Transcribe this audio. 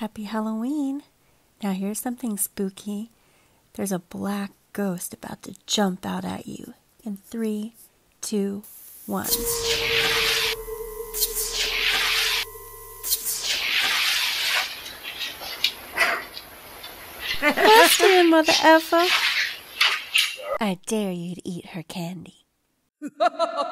Happy Halloween. Now, here's something spooky. There's a black ghost about to jump out at you. In three, two, one. Busted, mother Effa! I dare you to eat her candy.